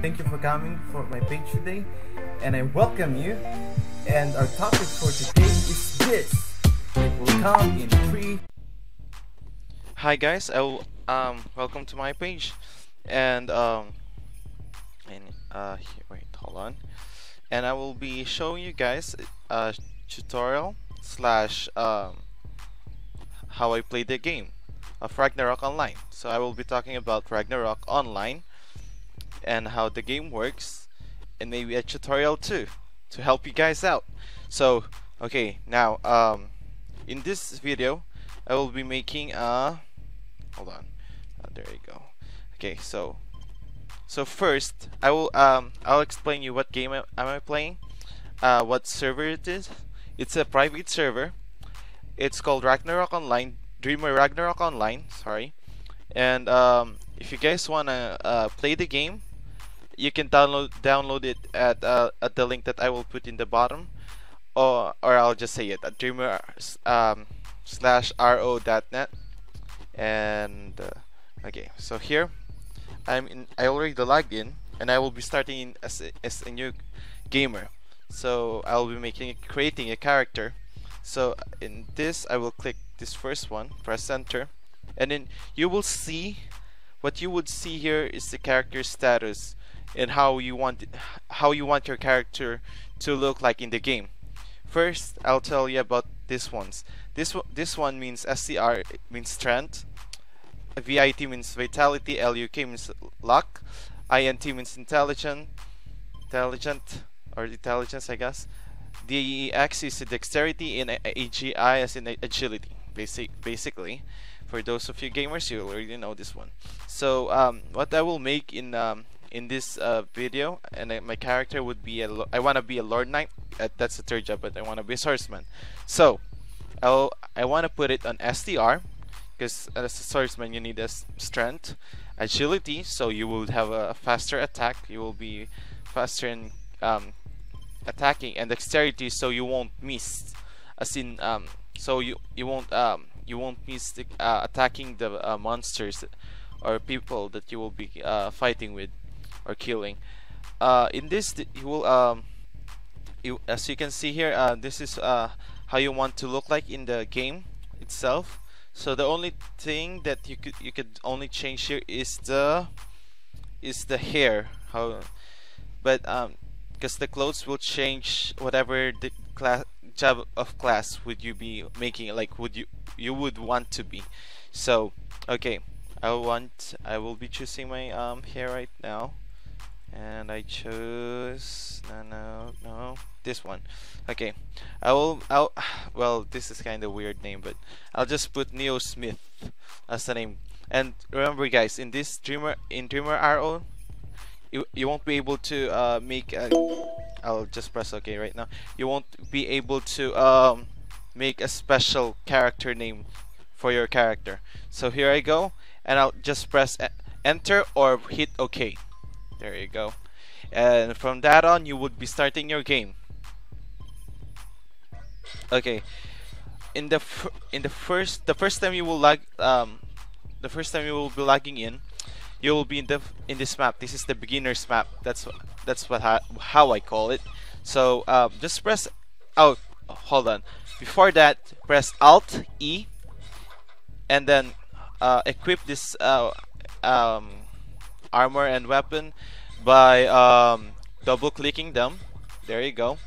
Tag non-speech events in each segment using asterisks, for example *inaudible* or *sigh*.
Thank you for coming for my page today, and I welcome you. And our topic for today is this. It will come in three. Hi guys, I will, um welcome to my page, and um and uh here, wait hold on, and I will be showing you guys a tutorial slash um how I play the game of Ragnarok Online. So I will be talking about Ragnarok Online and how the game works and maybe a tutorial too to help you guys out. So okay now um in this video I will be making a hold on uh, there you go. Okay so so first I will um I'll explain you what game am I playing uh, what server it is. It's a private server. It's called Ragnarok Online Dreamer Ragnarok Online sorry. And um, if you guys wanna uh, play the game you can download download it at uh, at the link that I will put in the bottom or or I'll just say it at dreamer um, slash ro.net and uh, okay so here I'm in I already logged in and I will be starting in as a, as a new gamer. So I will be making creating a character. So in this I will click this first one press enter. And then you will see what you would see here is the character status and how you want how you want your character to look like in the game. First I'll tell you about this ones. This this one means STR means strength VIT means vitality LUK means luck INT means intelligent intelligent or intelligence I guess. DEX is dexterity and AGI is in agility basic basically. For those of you gamers you already know this one. So um, what I will make in um, in this uh, video and uh, my character would be a I want to be a Lord Knight. Uh, that's the third job but I want to be a swordsman. So I'll I want to put it on STR because as a swordsman you need a strength agility so you will have a faster attack you will be faster in um, attacking and dexterity so you won't miss as in um, so you you won't um, you won't miss the, uh, attacking the uh, monsters or people that you will be uh, fighting with or killing. Uh, in this, you will um, you, as you can see here, uh, this is uh, how you want to look like in the game itself. So the only thing that you could you could only change here is the is the hair. How, but um, because the clothes will change whatever the class job of class would you be making like would you you would want to be so okay I want I will be choosing my um hair right now and I chose no no no this one. Okay. I will I'll *sighs* well this is kind of weird name but I'll just put Neo Smith as the name. And remember guys in this Dreamer in Dreamer RO you, you won't be able to uh, make a, I'll just press OK right now. You won't be able to um, make a special character name for your character. So here I go and I'll just press enter or hit OK there you go. And from that on, you would be starting your game. Okay. In the in the first the first time you will log um the first time you will be logging in, you will be in the in this map. This is the beginner's map. That's that's what how, how I call it. So um, just press out. Oh, hold on. Before that, press Alt E, and then uh, equip this uh, um, armor and weapon by um, double clicking them. There you go.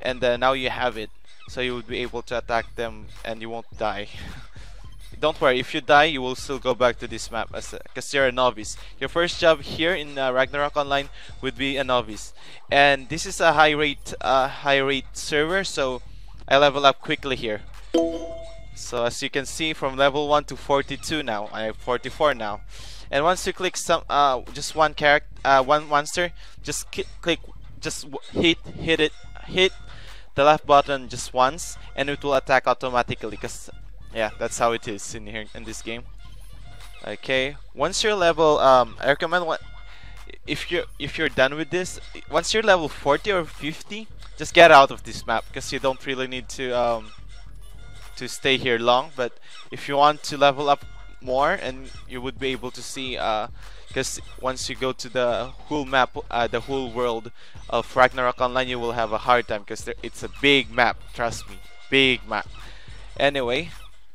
And then now you have it. So you would be able to attack them and you won't die. *laughs* Don't worry. If you die you will still go back to this map as because you're a novice. Your first job here in uh, Ragnarok Online would be a novice. And this is a high rate uh, high rate server. So I level up quickly here so as you can see from level 1 to 42 now I have 44 now. And once you click some uh, just one character uh, one monster just click just hit hit it hit the left button just once and it will attack automatically because yeah that's how it is in here in this game. Okay once you're level um, I recommend what if you're if you're done with this once you're level 40 or 50 just get out of this map because you don't really need to um, to stay here long but if you want to level up more and you would be able to see because once you go to the whole map uh, the whole world of Ragnarok Online you will have a hard time because it's a big map trust me big map. Anyway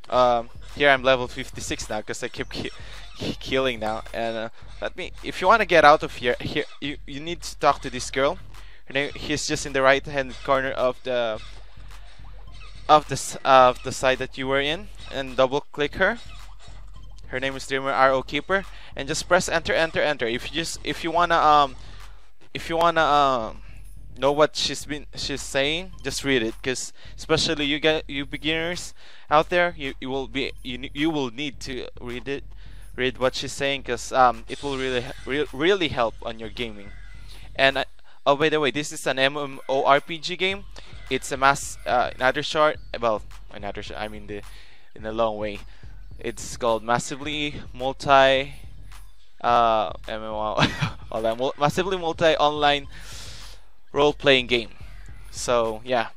um, here I'm level 56 now because I keep ki killing now and uh, let me if you want to get out of here here you, you need to talk to this girl. Her name he's just in the right hand corner of the of the of the side that you were in and double click her. Her name is Dreamer RO Keeper. And just press enter enter enter. If you just if you wanna um if you wanna um know what she's been she's saying just read it. Because especially you get you beginners out there you, you will be you, you will need to read it read what she's saying because um, it will really re really help on your gaming. And uh, oh by the way this is an MMORPG game. It's a mass uh, another short well another short I mean the in a long way. It's called massively multi uh, MMO *laughs* massively multi online role-playing game. So yeah.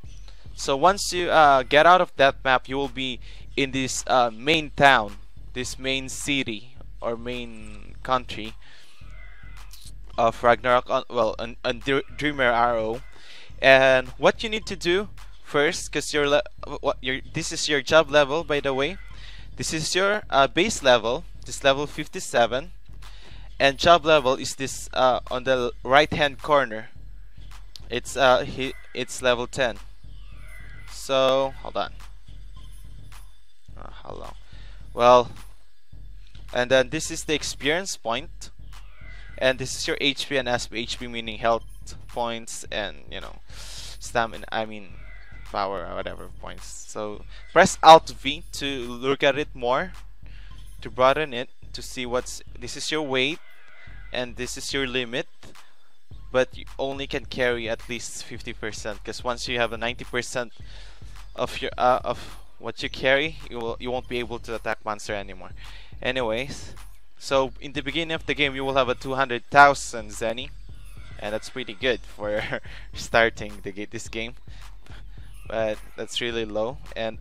So once you uh, get out of that map you will be in this uh, main town this main city or main country of Ragnarok on, well on, on Dreamer RO and what you need to do first because you're what your this is your job level by the way. This is your uh, base level this level 57 and job level is this uh, on the right hand corner. It's uh he, it's level 10 so hold on. Uh, how long? Well and then this is the experience point and this is your HP and SP HP meaning health points and you know stamina I mean power or whatever points. So press alt V to look at it more to broaden it to see what's this is your weight and this is your limit but you only can carry at least 50% because once you have a 90% of your uh, of what you carry you will you won't be able to attack monster anymore. Anyways so in the beginning of the game you will have a 200,000 Zeny and that's pretty good for *laughs* starting the this game. But that's really low and